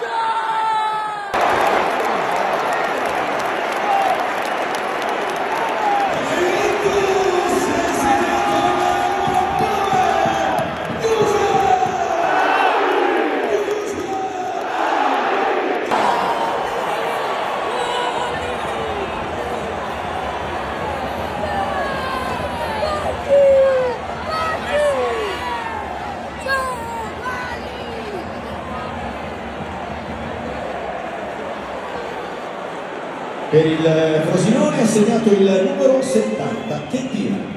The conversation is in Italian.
go! Per il Frosinone ha segnato il numero 70, Chetti